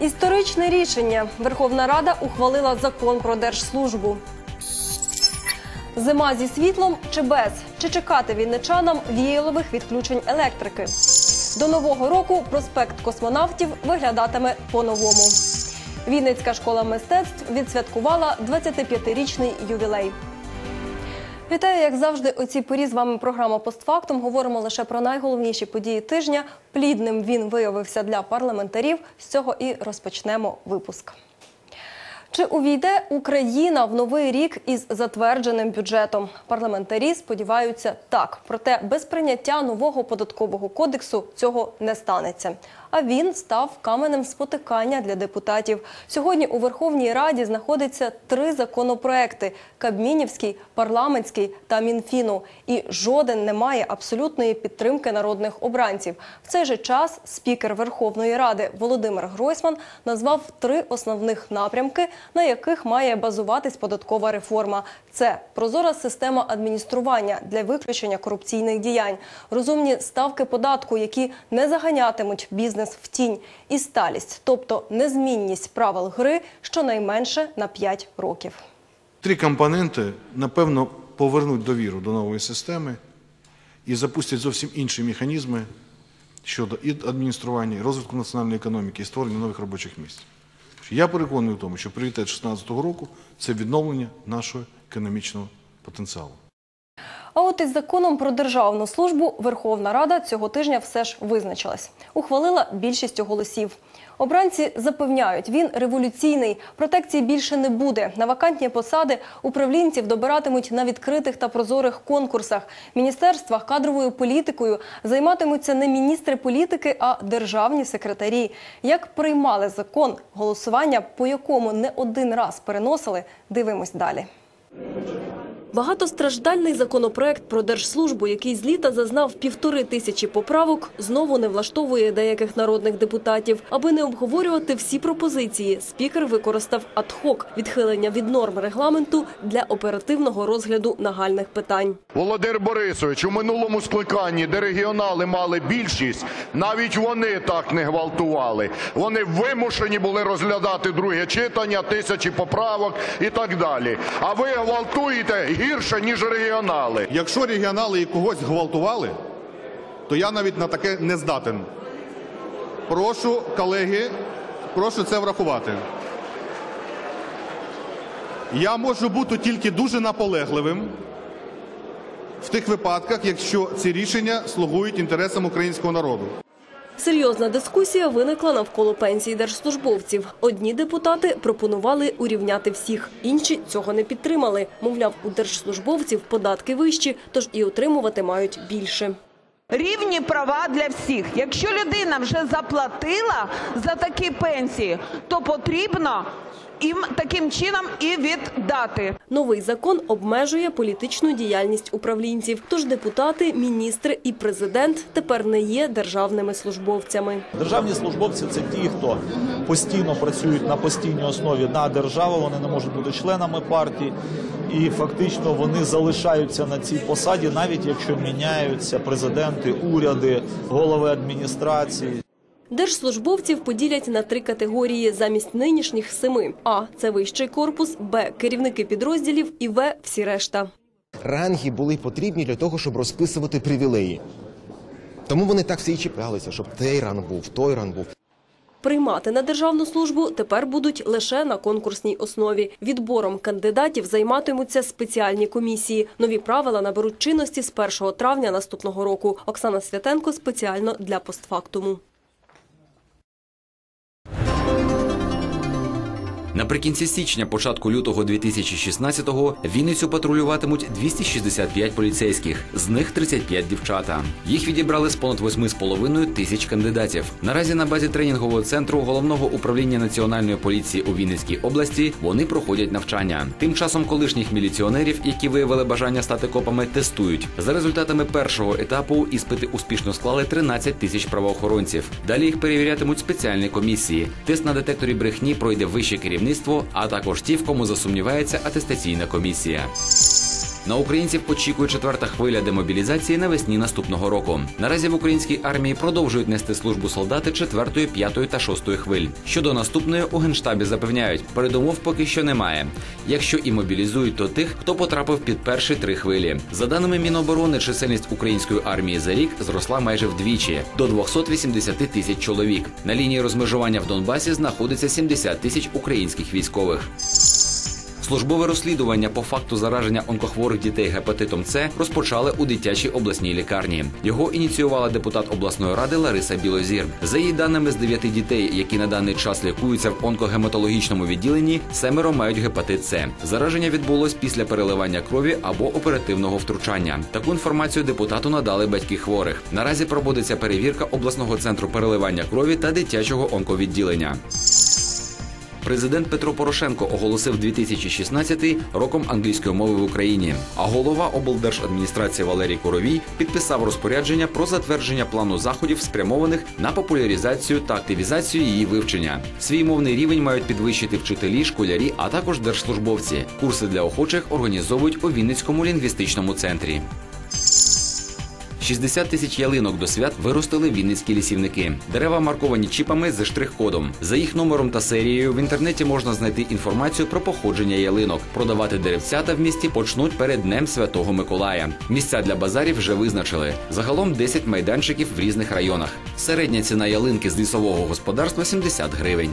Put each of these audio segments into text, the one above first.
Історичне рішення. Верховна Рада ухвалила закон про держслужбу. Зима зі світлом чи без? Чи чекати вінничанам віялових відключень електрики? До нового року проспект космонавтів виглядатиме по-новому. Вінницька школа мистецтв відсвяткувала 25-річний ювілей. Вітаю, як завжди, у цій порі з вами програма «Постфактум». Говоримо лише про найголовніші події тижня. Плідним він виявився для парламентарів. З цього і розпочнемо випуск. Чи увійде Україна в новий рік із затвердженим бюджетом? Парламентарі сподіваються так. Проте без прийняття нового податкового кодексу цього не станеться. А він став каменем спотикання для депутатів. Сьогодні у Верховній Раді знаходиться три законопроекти: Кабмінівський, парламентський та Мінфіну. І жоден не має абсолютної підтримки народних обранців. В цей же час спікер Верховної Ради Володимир Гройсман назвав три основних напрямки, на яких має базуватись податкова реформа. Це прозора система адміністрування для виключення корупційних діянь, розумні ставки податку, які не заганятимуть бізнес в тінь, і сталість, тобто незмінність правил гри щонайменше на 5 років. Три компоненти, напевно, повернуть довіру до нової системи і запустять зовсім інші механізми щодо і адміністрування, і розвитку національної економіки, і створення нових робочих місць. Я переконаний в тому, що пріоритет 2016 року це відновлення нашого економічного потенціалу. А от із законом про державну службу Верховна Рада цього тижня все ж визначилась. Ухвалила більшістю голосів. Обранці запевняють, він революційний. Протекції більше не буде. На вакантні посади управлінців добиратимуть на відкритих та прозорих конкурсах. Міністерствах кадровою політикою займатимуться не міністри політики, а державні секретарі. Як приймали закон, голосування по якому не один раз переносили, дивимось далі. Багатостраждальний законопроект про держслужбу, який з літа зазнав півтори тисячі поправок, знову не влаштовує деяких народних депутатів. Аби не обговорювати всі пропозиції, спікер використав адхок відхилення від норм регламенту для оперативного розгляду нагальних питань. Володимир Борисович, у минулому скликанні, де регіонали мали більшість, навіть вони так не гвалтували. Вони вимушені були розглядати друге читання, тисячі поправок і так далі. А ви гвалтуєте гірше, ніж регіонали. Якщо регіонали і когось гвалтували, то я навіть на таке не здатен. Прошу, колеги, прошу це врахувати. Я можу бути тільки дуже наполегливим в тих випадках, якщо ці рішення слугують інтересам українського народу. Серйозна дискусія виникла навколо пенсій держслужбовців. Одні депутати пропонували урівняти всіх, інші цього не підтримали. Мовляв, у держслужбовців податки вищі, тож і отримувати мають більше. Рівні права для всіх. Якщо людина вже заплатила за такі пенсії, то потрібно їм таким чином і віддати. Новий закон обмежує політичну діяльність управлінців. Тож депутати, міністри і президент тепер не є державними службовцями. Державні службовці це ті, хто постійно працюють на постійній основі на державу. Вони не можуть бути членами партії, і фактично вони залишаються на цій посаді, навіть якщо міняються президенти, уряди, голови адміністрації. Держслужбовців поділять на три категорії замість нинішніх семи: а це вищий корпус, б керівники підрозділів і в всі решта. ранги були потрібні для того, щоб розписувати привілеї. Тому вони так всі і чіплялися, щоб той ранг був, той ранг був. Приймати на державну службу тепер будуть лише на конкурсній основі. Відбором кандидатів займатимуться спеціальні комісії. Нові правила наберуть чинності з 1 травня наступного року. Оксана Святенко спеціально для постфактуму. Наприкінці січня, початку лютого 2016-го Вінницю патрулюватимуть 265 поліцейських, з них 35 дівчата. Їх відібрали з понад 8,5 тисяч кандидатів. Наразі на базі тренінгового центру головного управління національної поліції у Вінницькій області вони проходять навчання. Тим часом колишніх міліціонерів, які виявили бажання стати копами, тестують. За результатами першого етапу іспити успішно склали 13 тисяч правоохоронців. Далі їх перевірятимуть спеціальні комісії. Тест на детекторі брехні пройде вище керівництво, а також ті, в кому засумнівається атестаційна комісія. На українців очікує четверта хвиля демобілізації навесні наступного року. Наразі в українській армії продовжують нести службу солдати четвертої, п'ятої та шостої хвиль. Щодо наступної у генштабі запевняють, передумов поки що немає. Якщо і мобілізують, то тих, хто потрапив під перші три хвилі. За даними Міноборони, чисельність української армії за рік зросла майже вдвічі до 280 тисяч чоловік. На лінії розмежування в Донбасі знаходиться 70 тисяч українських військових. Службове розслідування по факту зараження онкохворих дітей гепатитом С розпочали у дитячій обласній лікарні. Його ініціювала депутат обласної ради Лариса Білозір. За її даними, з дев'яти дітей, які на даний час лікуються в онкогематологічному відділенні, семеро мають гепатит С. Зараження відбулось після переливання крові або оперативного втручання. Таку інформацію депутату надали батьки хворих. Наразі проводиться перевірка обласного центру переливання крові та дитячого онковідділення. Президент Петро Порошенко оголосив 2016 роком англійської мови в Україні. А голова облдержадміністрації Валерій Коровій підписав розпорядження про затвердження плану заходів, спрямованих на популяризацію та активізацію її вивчення. Свій мовний рівень мають підвищити вчителі, школярі, а також держслужбовці. Курси для охочих організовують у Вінницькому лінгвістичному центрі. 60 тисяч ялинок до свят виростили вінницькі лісівники. Дерева марковані чіпами зі штрих-кодом. За їх номером та серією в інтернеті можна знайти інформацію про походження ялинок. Продавати деревцята в місті почнуть перед Днем Святого Миколая. Місця для базарів вже визначили. Загалом 10 майданчиків в різних районах. Середня ціна ялинки з лісового господарства 70 гривень.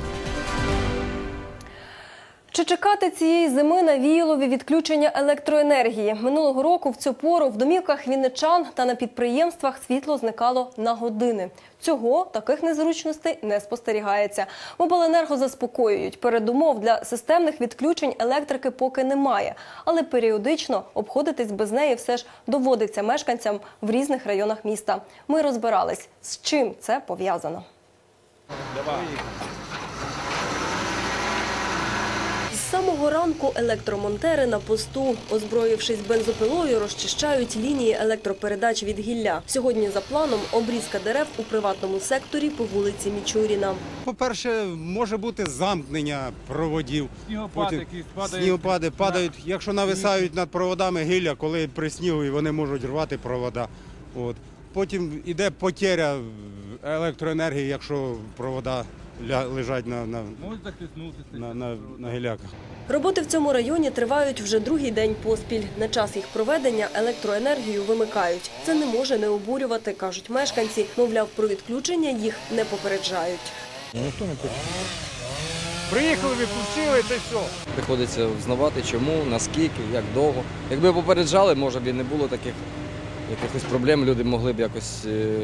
Чи чекати цієї зими на віялові відключення електроенергії? Минулого року в цю пору в домівках вінничан та на підприємствах світло зникало на години. Цього таких незручностей не спостерігається. Обленерго заспокоюють. Передумов для системних відключень електрики поки немає, але періодично обходитись без неї все ж доводиться мешканцям в різних районах міста. Ми розбирались, з чим це пов'язано. З ранку електромонтери на посту, озброївшись бензопилою, розчищають лінії електропередач від гілля. Сьогодні за планом обрізка дерев у приватному секторі по вулиці Мічуріна. По-перше, може бути замкнення проводів. Снігопади падають. Снігопади падають. Якщо нависають над проводами гілля, коли при снігу і вони можуть рвати провода. От. Потім йде потеря електроенергії, якщо провода лежать на, на, на, на, на гіляках. Роботи в цьому районі тривають вже другий день поспіль. На час їх проведення електроенергію вимикають. Це не може не обурювати, кажуть мешканці. Мовляв, про відключення їх не попереджають. Ніхто не попереджає. Приїхали, відключили, й все. Приходиться взнавати, чому, наскільки, як довго. Якби попереджали, може б і не було таких якихось проблем, люди могли б якось е,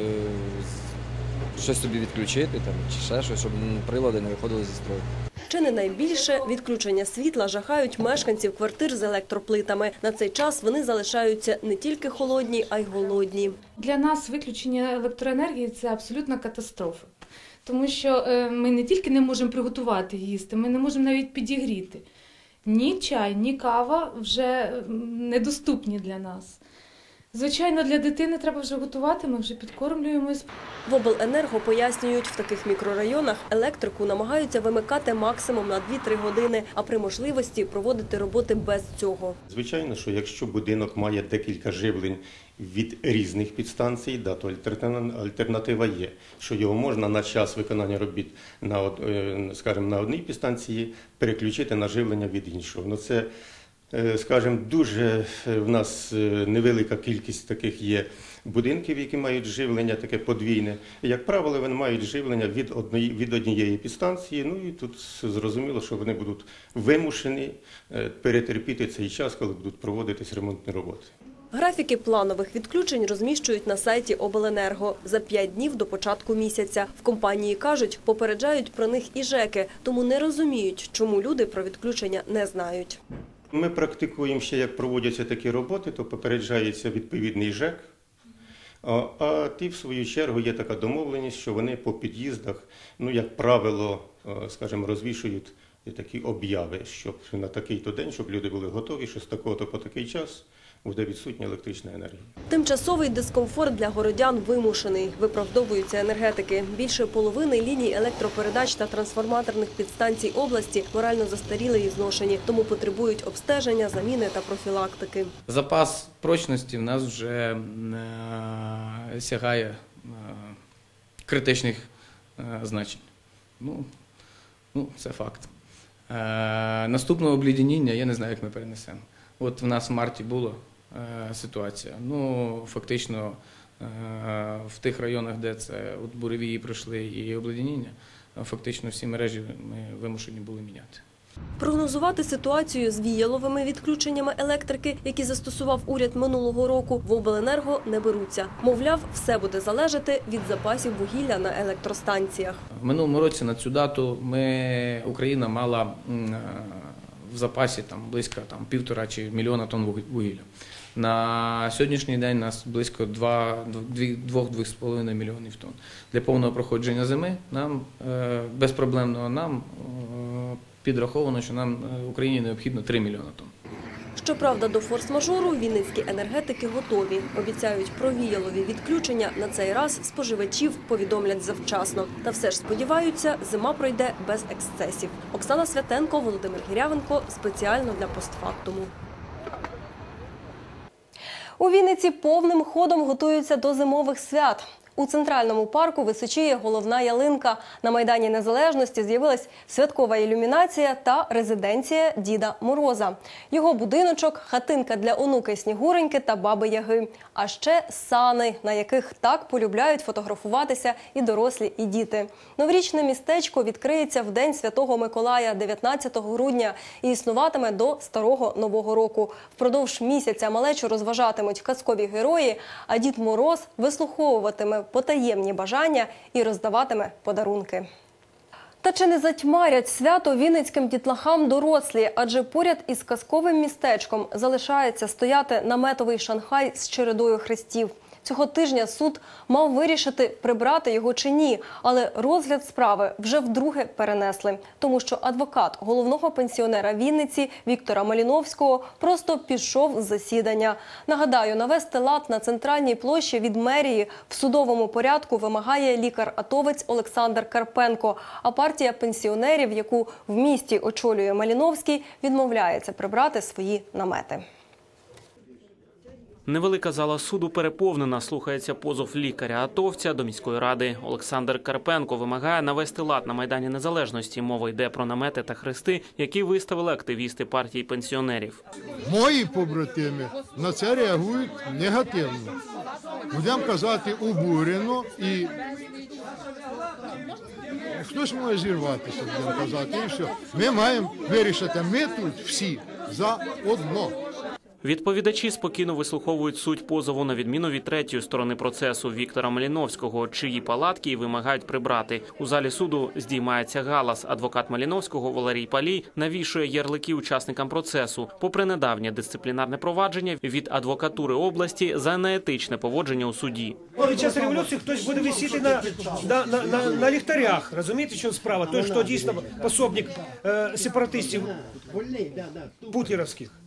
щось собі відключити там, чи ще щось, щоб прилади не виходили зі строю. Чи не найбільше відключення світла жахають мешканців квартир з електроплитами. На цей час вони залишаються не тільки холодні, а й голодні. Для нас виключення електроенергії це абсолютна катастрофа. Тому що е, ми не тільки не можемо приготувати їсти, ми не можемо навіть підігріти. Ні чай, ні кава вже недоступні для нас. Звичайно, для дитини треба вже готувати, ми вже підкормлюємось. В обленерго пояснюють, в таких мікрорайонах електрику намагаються вимикати максимум на 2-3 години, а при можливості проводити роботи без цього. Звичайно, що якщо будинок має декілька живлень від різних підстанцій, да, то альтерна- альтернатива є, що його можна на час виконання робіт на, од- е, скажімо, на одній підстанції переключити на живлення від іншого. Ну, це, скажімо, дуже е, в нас е, невелика кількість таких є будинків, які мають живлення таке подвійне. Як правило, вони мають живлення від одної від однієї підстанції. Ну і тут зрозуміло, що вони будуть вимушені е, перетерпіти цей час, коли будуть проводитись ремонтні роботи. Графіки планових відключень розміщують на сайті Обленерго за 5 днів до початку місяця. В компанії кажуть, попереджають про них і ЖЕКи, тому не розуміють, чому люди про відключення не знають. Ми практикуємо ще, як проводяться такі роботи, то попереджається відповідний ЖЕК. А, ти, в свою чергу, є така домовленість, що вони по під'їздах, ну, як правило, е, скажімо, розвішують такі обяви, щоб на такий-то день, щоб люди були готові, що з такого-то по такий час буде відсутня електрична енергія. Тимчасовий дискомфорт для городян вимушений. Виправдовуються енергетики. Більше половини ліній електропередач та трансформаторних підстанцій області морально застаріли і зношені, тому потребують обстеження, заміни та профілактики. Запас прочності в нас вже е, сягає е, критичних е, значень. Ну, ну, це факт. Наступного облідяніння я не знаю, як ми перенесемо. От в нас в марті була е, ситуація. Ну, фактично, е, в тих районах, де це от буревії пройшли і обледеніння, фактично всі мережі ми вимушені були міняти. Прогнозувати ситуацію з віяловими відключеннями електрики, які застосував уряд минулого року, в обленерго не беруться. Мовляв, все буде залежати від запасів вугілля на електростанціях. В минулому році на цю дату ми, Україна мала е, в запасі там, близько там, півтора чи мільйона тонн вуг- вугілля. На сьогоднішній день нас близько 2-2,5 мільйонів тонн. Для повного проходження зими нам е, безпроблемного нам е, підраховано, що нам е, Україні необхідно 3 мільйони тонн. Щоправда, до форс-мажору вінницькі енергетики готові. Обіцяють про віялові відключення на цей раз споживачів повідомлять завчасно. Та все ж сподіваються, зима пройде без ексцесів. Оксана Святенко, Володимир Гірявенко спеціально для постфактуму. У Вінниці повним ходом готуються до зимових свят. У центральному парку височіє головна ялинка. На майдані Незалежності з'явилась святкова ілюмінація та резиденція Діда Мороза. Його будиночок, хатинка для онуки Снігуреньки та баби Яги. А ще сани, на яких так полюбляють фотографуватися і дорослі, і діти. Новорічне містечко відкриється в день Святого Миколая, 19 грудня, і існуватиме до старого нового року. Впродовж місяця малечу розважатимуть казкові герої, а Дід Мороз вислуховуватиме потаємні бажання і роздаватиме подарунки. Та чи не затьмарять свято вінницьким дітлахам дорослі? Адже поряд із казковим містечком залишається стояти наметовий Шанхай з чередою хрестів. Цього тижня суд мав вирішити, прибрати його чи ні, але розгляд справи вже вдруге перенесли, тому що адвокат головного пенсіонера Вінниці Віктора Маліновського просто пішов з засідання. Нагадаю, навести лад на центральній площі від мерії в судовому порядку вимагає лікар-атовець Олександр Карпенко. А партія пенсіонерів, яку в місті очолює Маліновський, відмовляється прибрати свої намети. Невелика зала суду переповнена. Слухається позов лікаря-атовця до міської ради. Олександр Карпенко вимагає навести лад на майдані незалежності. Мова йде про намети та хрести, які виставили активісти партії пенсіонерів. Мої побратими на це реагують негативно. Будемо казати, обурено і хтось може зірватися, будемо казати, все. Ми маємо вирішити, ми тут всі за одно. Відповідачі спокійно вислуховують суть позову на відміну від третьої сторони процесу Віктора Маліновського, чиї палатки і вимагають прибрати. У залі суду здіймається галас. Адвокат Маліновського Валерій Палій навішує ярлики учасникам процесу. Попри недавнє дисциплінарне провадження від адвокатури області за неетичне поводження у суді. Під час революції хтось буде висіти на, на, на, на, на ліхтарях. Розумієте, що справа? Той, хто дійсно пособник е, сепаратистів путінських.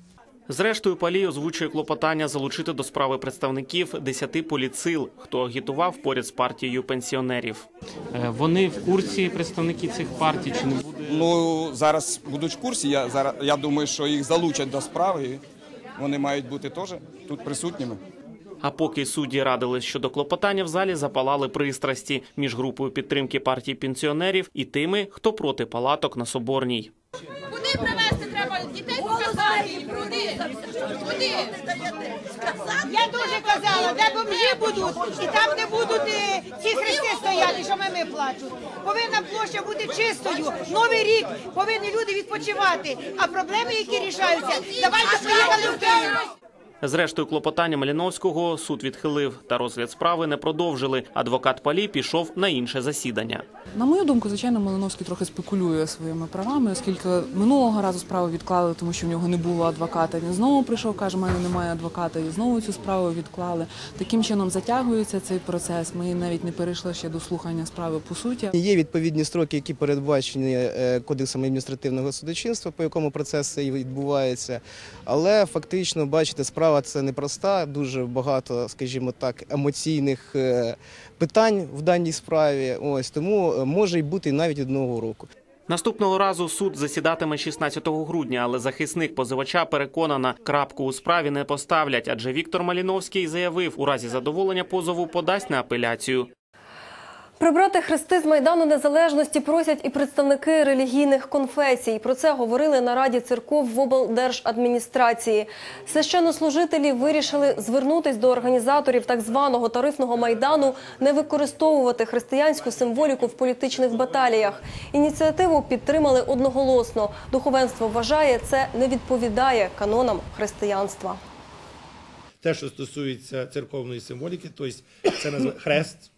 Зрештою, Палій озвучує клопотання залучити до справи представників десяти поліцил, хто агітував поряд з партією пенсіонерів. Е, Вони в курсі представники цих партій чи не буде? Ну зараз будуть в курсі. Я зараз я думаю, що їх залучать до справи. Вони мають бути теж тут присутніми. А поки судді радились щодо клопотання, в залі запалали пристрасті між групою підтримки партії пенсіонерів і тими, хто проти палаток на Соборній. Куди привезти треба дітей показати? Куди? Куди? Я дуже казала, де бомжі будуть, і там, де будуть е, ці хрести стояти, що мами плачуть. Повинна площа бути чистою. Новий рік повинні люди відпочивати. А проблеми, які рішаються, давайте поїхали в Київ. Зрештою, клопотання Маліновського суд відхилив, та розгляд справи не продовжили. Адвокат Палій пішов на інше засідання. На мою думку, звичайно, Малиновський трохи спекулює своїми правами, оскільки минулого разу справу відклали, тому що в нього не було адвоката. Він знову прийшов, каже, мене немає адвоката, і знову цю справу відклали. Таким чином затягується цей процес. Ми навіть не перейшли ще до слухання справи по суті. Є відповідні строки, які передбачені е, кодексом адміністративного судочинства, по якому процес відбувається. Але фактично, бачите, справа справа це непроста, дуже багато, скажімо так, емоційних е, питань в даній справі. Ось тому е, може й бути навіть одного року. Наступного разу суд засідатиме 16 грудня, але захисник позивача переконана, крапку у справі не поставлять, адже Віктор Маліновський заявив, у разі задоволення позову подасть на апеляцію. Прибрати хрести з майдану незалежності просять і представники релігійних конфесій. Про це говорили на раді церков в облдержадміністрації. Священнослужителі вирішили звернутись до організаторів так званого тарифного майдану, не використовувати християнську символіку в політичних баталіях. Ініціативу підтримали одноголосно. Духовенство вважає, це не відповідає канонам християнства. те, що стосується церковної символіки, тобто це називає хрест.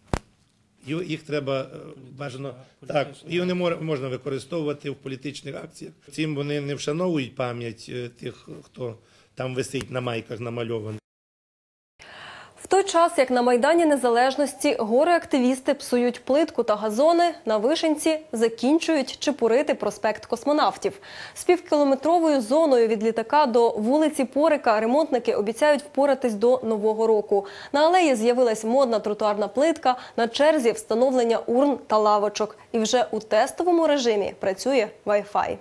Їх треба е, бажано так, І не мор- можна використовувати в політичних акціях. Цим вони не вшановують пам'ять е, тих, хто там висить на майках намальований. Той час, як на Майдані Незалежності гори-активісти псують плитку та газони, на Вишенці закінчують чепурити проспект космонавтів. З півкілометровою зоною від літака до вулиці Порика ремонтники обіцяють впоратись до Нового року. На алеї з'явилась модна тротуарна плитка, на черзі встановлення урн та лавочок. І вже у тестовому режимі працює Wi-Fi.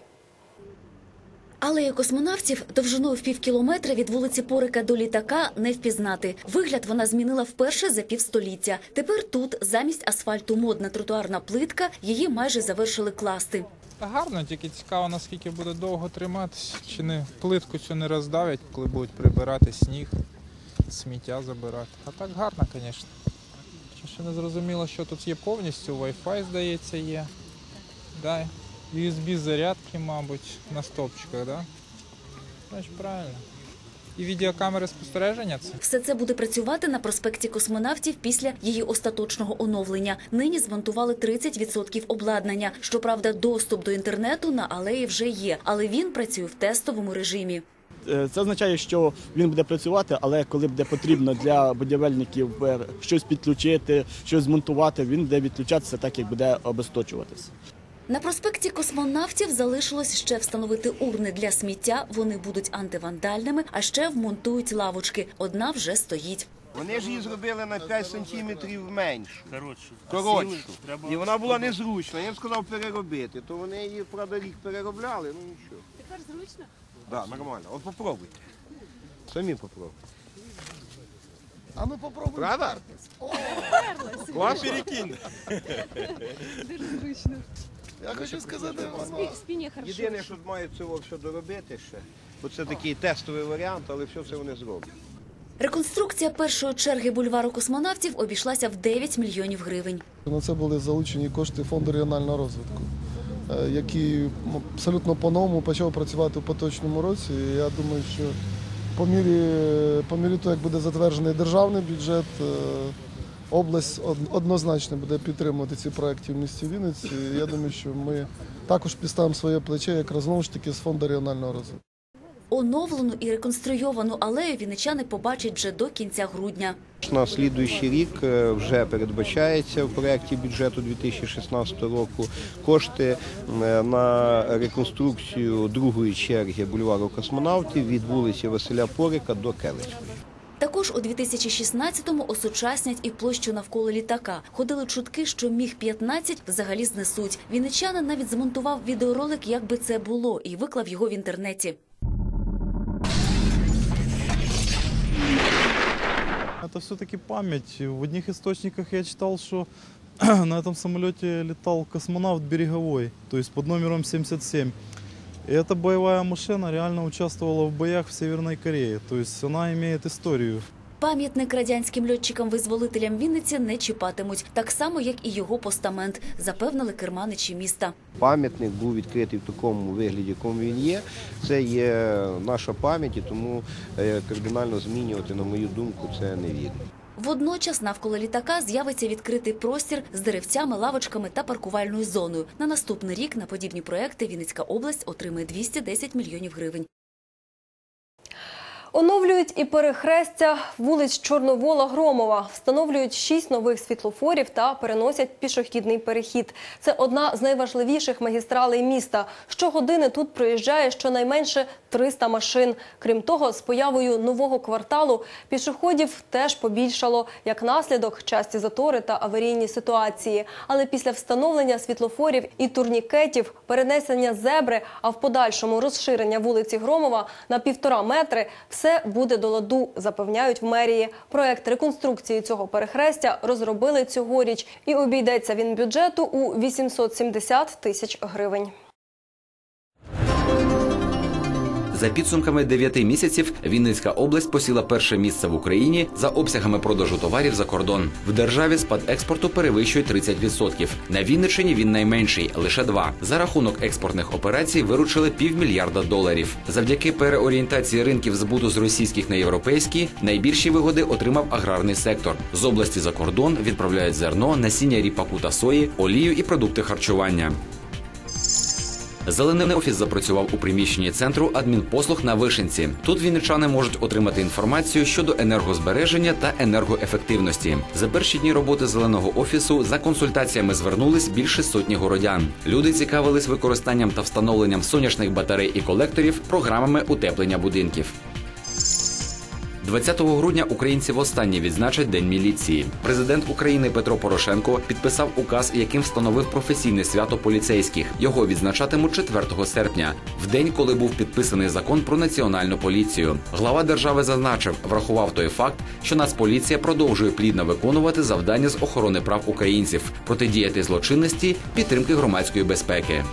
Алея космонавтів довжиною в півкілометра від вулиці Порика до літака не впізнати. Вигляд вона змінила вперше за півстоліття. Тепер тут замість асфальту модна тротуарна плитка, її майже завершили класти. Гарно, тільки цікаво, наскільки буде довго триматись, чи не плитку цю не роздавять, коли будуть прибирати сніг, сміття забирати. А так гарно, звісно. Ще не зрозуміло, що тут є повністю. Wi-Fi, здається, є. Да. USB-зарядки, мабуть, на стопчиках, да? Значить, правильно. І відеокамери спостереження це. Все це буде працювати на проспекті космонавтів після її остаточного оновлення. Нині змонтували 30% обладнання. Щоправда, доступ до інтернету на алеї вже є, але він працює в тестовому режимі. Е, Це означає, що він буде працювати, але коли буде потрібно для будівельників е, щось підключити, щось змонтувати, він буде відключатися так, як буде обесточуватися. На проспекті космонавтів залишилось ще встановити урни для сміття. Вони будуть антивандальними, а ще вмонтують лавочки. Одна вже стоїть. Вони ж її зробили на 5 сантиметрів меншу. Коротшу. І вона була незручна. Я їм сказав переробити, то вони її, правда, рік переробляли, ну нічого. Тепер зручно? Так, да, нормально. От попробуйте. Самі попробуйте. А ну попробуй. Правда? Вам перекинь. Дуже зручно. Я хочу сказати вам. Спі- Спині хорошо. Єдине, що мають цього все доробити ще, бо це такий тестовий варіант, але все це вони зроблять. Реконструкція першої черги бульвару космонавтів обійшлася в 9 мільйонів гривень. На це були залучені кошти фонду регіонального розвитку, е, який абсолютно по-новому почав працювати у поточному році. І я думаю, що по мірі, по мірі того, як буде затверджений державний бюджет, е, область однозначно буде підтримувати ці проекти в місті Вінниці. І я думаю, що ми також підставимо своє плече якраз знову ж таки з фонду регіонального розвитку. Оновлену і реконструйовану алею вінничани побачать вже до кінця грудня. На слідуючий рік е, вже передбачається в проєкті бюджету 2016 року кошти е, на реконструкцію другої черги бульвару космонавтів від вулиці Василя Порика до Келицької. Також у 2016-му осучаснять і площу навколо літака. Ходили чутки, що міг 15 взагалі знесуть. Вінничанин навіть змонтував відеоролик, як би це було, і виклав його в інтернеті. Это все-таки память. В одних источниках я читал, что на этом самолете летал космонавт береговой, то есть номером 77. И эта боевая машина реально участвовала в боях в Северной Корее, то есть она имеет историю. Пам'ятник радянським льотчикам-визволителям Вінниці не чіпатимуть, так само, як і його постамент, запевнили керманичі міста. Пам'ятник був відкритий в такому вигляді, якому він є. Це є наша пам'ять, і тому е, кардинально змінювати, на мою думку, це не вірно. Водночас навколо літака з'явиться відкритий простір з деревцями, лавочками та паркувальною зоною. На наступний рік на подібні проекти Вінницька область отримає 210 мільйонів гривень. Оновлюють і перехрестя вулиць Чорновола Громова, встановлюють шість нових світлофорів та переносять пішохідний перехід. Це одна з найважливіших магістралей міста. Щогодини тут проїжджає щонайменше 300 машин. Крім того, з появою нового кварталу пішоходів теж побільшало як наслідок часті затори та аварійні ситуації. Але після встановлення світлофорів і турнікетів, перенесення зебри, а в подальшому розширення вулиці Громова на півтора метри, все буде до ладу, запевняють в мерії. Проект реконструкції цього перехрестя розробили цьогоріч, і обійдеться він бюджету у 870 тисяч гривень. За підсумками 9 місяців Вінницька область посіла перше місце в Україні за обсягами продажу товарів за кордон. В державі спад експорту перевищує 30%. На Вінниччині він найменший лише 2. За рахунок експортних операцій виручили півмільярда доларів. Завдяки переорієнтації ринків збуту з російських на європейські найбільші вигоди отримав аграрний сектор. З області за кордон відправляють зерно, насіння ріпаку та сої, олію і продукти харчування. Зелений офіс запрацював у приміщенні центру адмінпослуг на Вишенці. Тут вінничани можуть отримати інформацію щодо енергозбереження та енергоефективності. За перші дні роботи зеленого офісу за консультаціями звернулись більше сотні городян. Люди цікавились використанням та встановленням сонячних батарей і колекторів, програмами утеплення будинків. 20 грудня українці востаннє відзначать День міліції. Президент України Петро Порошенко підписав указ, яким встановив професійне свято поліцейських. Його відзначатимуть 4 серпня, в день, коли був підписаний закон про національну поліцію. Глава держави зазначив, врахував той факт, що Нацполіція продовжує плідно виконувати завдання з охорони прав українців, протидіяти злочинності, підтримки громадської безпеки.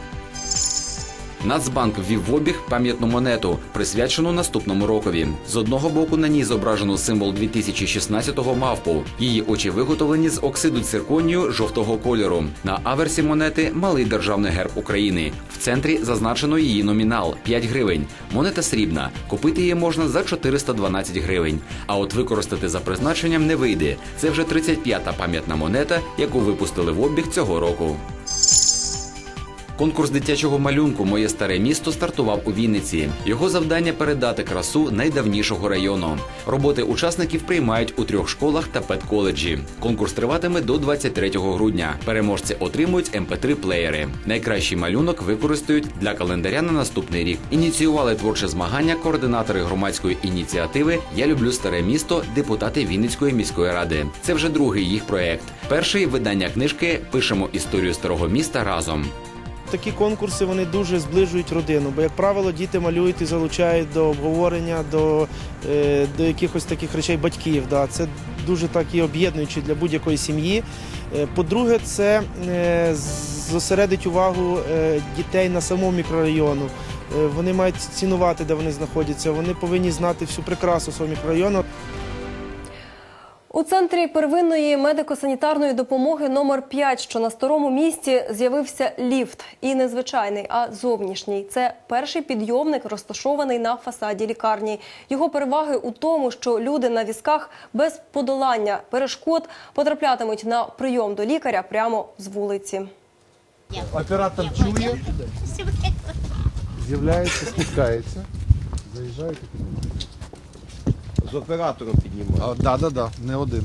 Нацбанк ввів в обіг пам'ятну монету, присвячену наступному рокові. З одного боку на ній зображено символ 2016-го мавпу. Її очі виготовлені з оксиду цирконію жовтого кольору. На аверсі монети малий державний герб України. В центрі зазначено її номінал 5 гривень. Монета срібна. Купити її можна за 412 гривень. А от використати за призначенням не вийде. Це вже 35-та пам'ятна монета, яку випустили в обіг цього року. Конкурс дитячого малюнку Моє старе місто стартував у Вінниці. Його завдання передати красу найдавнішого району. Роботи учасників приймають у трьох школах та педколеджі. Конкурс триватиме до 23 грудня. Переможці отримують mp3 плеєри. Найкращий малюнок використають для календаря на наступний рік. Ініціювали творче змагання координатори громадської ініціативи Я люблю старе місто, депутати Вінницької міської ради. Це вже другий їх проект. Перший видання книжки Пишемо історію старого міста разом. Такі конкурси вони дуже зближують родину, бо, як правило, діти малюють і залучають до обговорення, до, е, до якихось таких речей батьків. Да. Це дуже так і об'єднуюче для будь-якої сім'ї. Е, По-друге, це е, зосередить увагу дітей на самому мікрорайону. Вони мають цінувати, де вони знаходяться. Вони повинні знати всю прикрасу свого мікрорайону. У центрі первинної медико-санітарної допомоги номер 5, що на старому місці, з'явився ліфт. І не звичайний, а зовнішній. Це перший підйомник, розташований на фасаді лікарні. Його переваги у тому, що люди на візках без подолання перешкод потраплятимуть на прийом до лікаря прямо з вулиці. Оператор чує, з'являється, спускається, заїжджає. З оператором піднімає. Так, так, так, не один.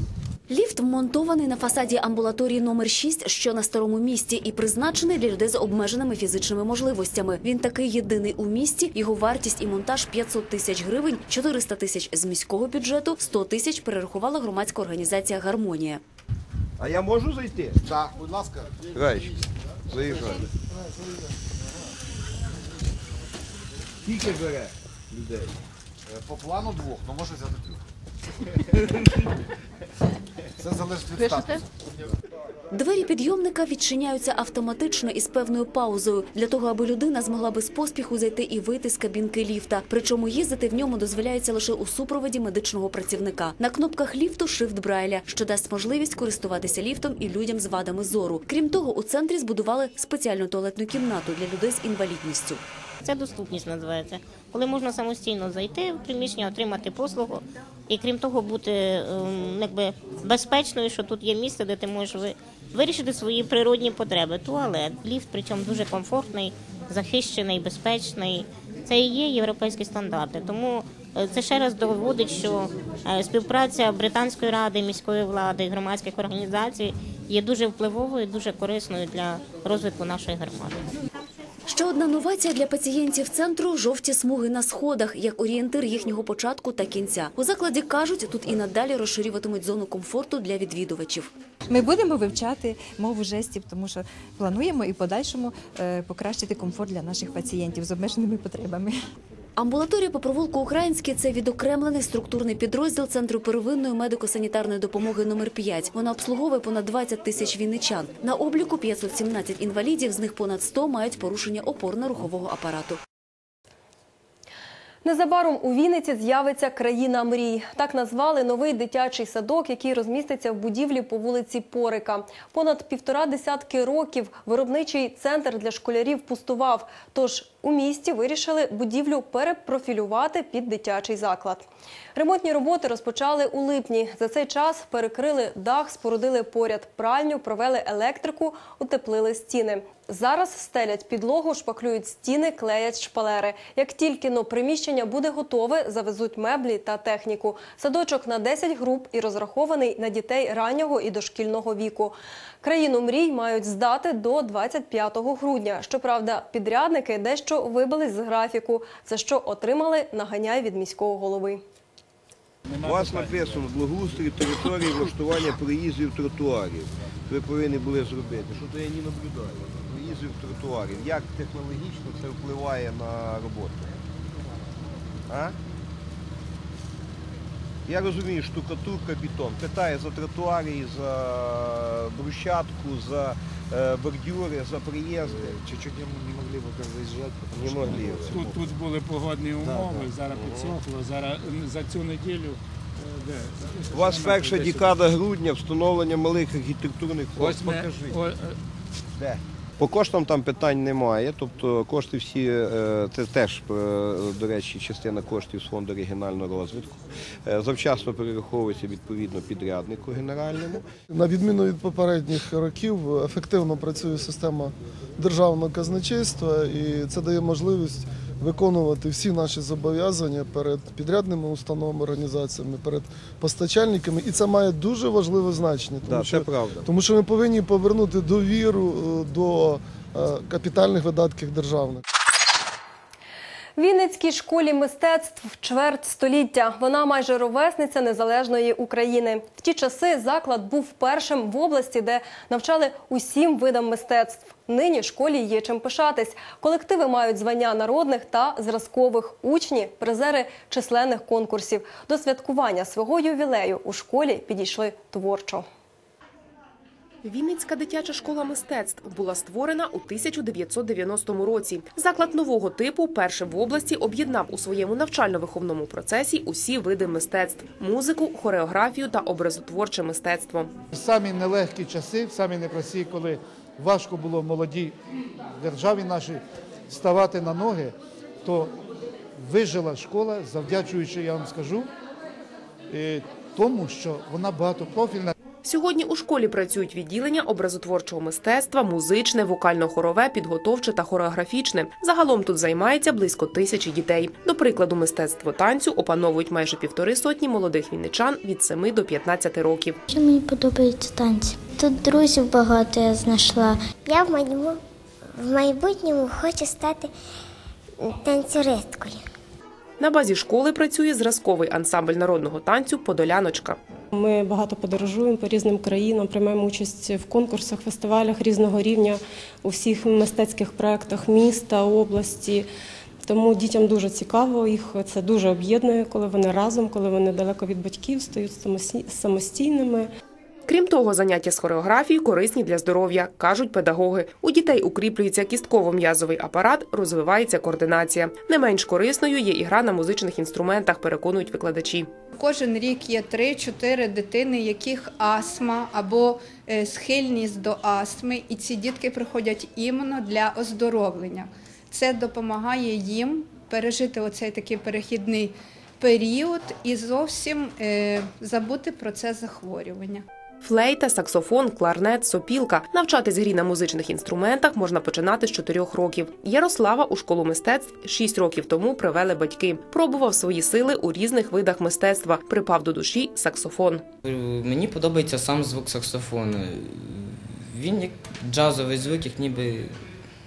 Ліфт вмонтований на фасаді амбулаторії номер 6, що на старому місті, і призначений для людей з обмеженими фізичними можливостями. Він такий єдиний у місті. Його вартість і монтаж 500 тисяч гривень, 400 тисяч з міського бюджету, 100 тисяч перерахувала громадська організація Гармонія. А я можу зайти? Так, будь ласка. Граєш, заїжджай. Скільки бере людей? Е, По плану двох, ну може взяти трьох. Це залежить від статусу. Двері підйомника відчиняються автоматично із певною паузою для того, аби людина змогла без поспіху зайти і вийти з кабінки ліфта. Причому їздити в ньому дозволяється лише у супроводі медичного працівника. На кнопках ліфту шрифт Брайля, що дасть можливість користуватися ліфтом і людям з вадами зору. Крім того, у центрі збудували спеціальну туалетну кімнату для людей з інвалідністю. Це доступність називається, коли можна самостійно зайти в приміщення, отримати послугу, і крім того, бути ем, якби безпечною, що тут є місце, де ти можеш вирішити свої природні потреби. Туалет, ліфт, причому дуже комфортний, захищений, безпечний. Це і є європейські стандарти. Тому Е, Це ще раз доводить, що е, співпраця британської ради, міської влади, громадських організацій є дуже впливовою, дуже корисною для розвитку нашої громади. Ще одна новація для пацієнтів центру жовті смуги на сходах, як орієнтир їхнього початку та кінця. У закладі кажуть, тут і надалі розширюватимуть зону комфорту для відвідувачів. Ми будемо вивчати мову жестів, тому що плануємо і подальшому е, покращити комфорт для наших пацієнтів з обмеженими потребами. Амбулаторія по провулку Українській це відокремлений структурний підрозділ центру первинної медико-санітарної допомоги номер 5 Вона обслуговує понад 20 тисяч вінничан. На обліку 517 інвалідів, з них понад 100 мають порушення опорно-рухового апарату. Незабаром у Вінниці з'явиться країна мрій. Так назвали новий дитячий садок, який розміститься в будівлі по вулиці Порика. Понад півтора десятки років виробничий центр для школярів пустував. Тож у місті вирішили будівлю перепрофілювати під дитячий заклад. Ремонтні роботи розпочали у липні. За цей час перекрили дах, спорудили поряд пральню, провели електрику, утеплили стіни. Зараз стелять підлогу, шпаклюють стіни, клеять шпалери. Як тільки но приміщення буде готове, завезуть меблі та техніку. Садочок на 10 груп і розрахований на дітей раннього і дошкільного віку. Країну мрій мають здати до 25 грудня. Щоправда, підрядники дещо вибились з графіку, за що отримали наганяй від міського голови. У вас написано благоустрій території влаштування проїздів тротуарів. Ви повинні були зробити. Що то я не наблюдаю? Проїздів тротуарів. Як технологічно це впливає на роботу? А? Я розумію, штукатурка, бетон. Питає за тротуари, за брусчатку, за е, бордюри, за приїзди. Чуть-чуть не могли б виїжджати. Не могли. Тут, тут були погодні умови, зараз підсохло, зараз за цю неділю. е, Де? У вас перша декада грудня встановлення малих архітектурних форм. Ось Покажіть. е, Де? По коштам там питань немає. Тобто кошти всі, е, це теж, е, до речі, частина коштів з фонду регіонального розвитку. Е, Завчасно перераховується відповідно підряднику генеральному. На відміну від попередніх років, ефективно працює система державного казначейства, і це дає можливість виконувати всі наші зобов'язання перед підрядними установами, організаціями, перед постачальниками. І це має дуже важливе значення, тому, Да, що, це правда. тому що ми повинні повернути довіру е, до е, капітальних видатків державних. Вінницькій школі мистецтв чверть століття. Вона майже ровесниця незалежної України. В ті часи заклад був першим в області, де навчали усім видам мистецтв. Нині школі є чим пишатись. Колективи мають звання народних та зразкових учні, призери численних конкурсів. До святкування свого ювілею у школі підійшли творчо. Вінницька дитяча школа мистецтв була створена у 1990 році. Заклад нового типу першим в області об'єднав у своєму навчально-виховному процесі усі види мистецтв: музику, хореографію та образотворче мистецтво. В самі нелегкі часи, в самі непрості, коли важко було молодій державі нашій ставати на ноги, то вижила школа, завдячуючи, я вам скажу, е, тому, що вона багатопрофільна. Сьогодні у школі працюють відділення образотворчого мистецтва, музичне, вокально-хорове, підготовче та хореографічне. Загалом тут займається близько тисячі дітей. До прикладу, мистецтво танцю опановують майже півтори сотні молодих вінничан від 7 до 15 років. Що мені подобаються танці. Тут друзів багато я знайшла. Я в майбутньому, в майбутньому хочу стати танцюристкою. На базі школи працює зразковий ансамбль народного танцю Подоляночка. Ми багато подорожуємо по різним країнам, приймаємо участь в конкурсах, фестивалях різного рівня у всіх мистецьких проєктах міста, області. Тому дітям дуже цікаво, їх це дуже об'єднує, коли вони разом, коли вони далеко від батьків, стають самостійними. Крім того, заняття з хореографії корисні для здоров'я, кажуть педагоги. У дітей укріплюється кістково-м'язовий апарат, розвивається координація. Не менш корисною є і гра на музичних інструментах, переконують викладачі. Кожен рік є 3-4 дитини, яких астма або е, схильність до астми, і ці дітки приходять іменно для оздоровлення. Це допомагає їм пережити оцей такий перехідний період і зовсім е, забути про це захворювання. Флейта, саксофон, кларнет, сопілка. Навчатись грі на музичних інструментах можна починати з 4 років. Ярослава у школу мистецтв 6 років тому привели батьки. Пробував свої сили у різних видах мистецтва. Припав до душі саксофон. Мені подобається сам звук саксофону. Він як джазовий звук, як ніби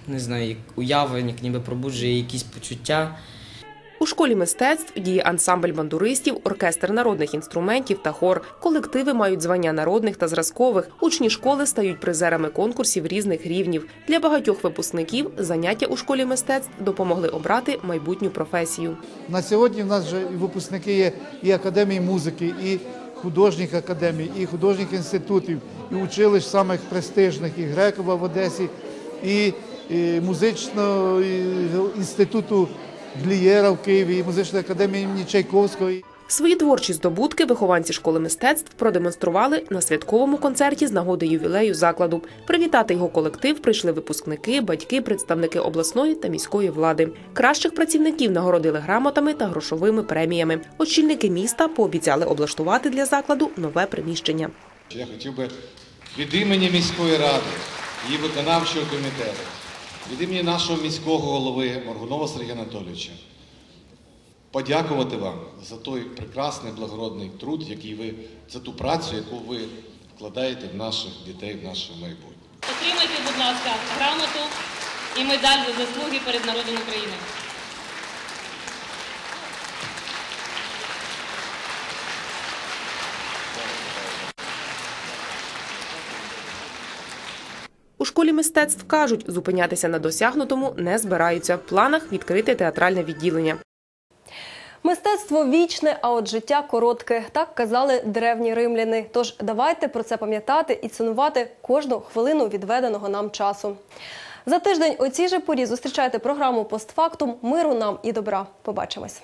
не знаю, як уява, як ніби пробуджує якісь почуття. У школі мистецтв діє ансамбль бандуристів, оркестр народних інструментів та хор. Колективи мають звання народних та зразкових. Учні школи стають призерами конкурсів різних рівнів. Для багатьох випускників заняття у школі мистецтв допомогли обрати майбутню професію. На сьогодні в нас вже випускники є і академії музики, і художніх академій, і художніх інститутів, і училищ самих престижних, і Грекова в Одесі, і, музичного інституту Глієра в Києві, і музичної академії імені Чайковського. Свої творчі здобутки вихованці школи мистецтв продемонстрували на святковому концерті з нагоди ювілею закладу. Привітати його колектив прийшли випускники, батьки, представники обласної та міської влади. Кращих працівників нагородили грамотами та грошовими преміями. Очільники міста пообіцяли облаштувати для закладу нове приміщення. Я хотів би від імені міської ради, її виконавчого комітету, від імені нашого міського голови Моргунова Сергія Анатолійовича подякувати вам за той прекрасний благородний труд, який ви за ту працю, яку ви вкладаєте в наших дітей, в наше майбутнє. Отримайте, будь ласка, грамоту і медаль за заслуги перед народом України. У школі мистецтв кажуть, зупинятися на досягнутому не збираються. В планах відкрити театральне відділення. Мистецтво вічне, а от життя коротке. Так казали древні римляни. Тож давайте про це пам'ятати і цінувати кожну хвилину відведеного нам часу. За тиждень у цій же порі зустрічайте програму постфактум миру нам і добра. Побачимось.